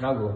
哪个？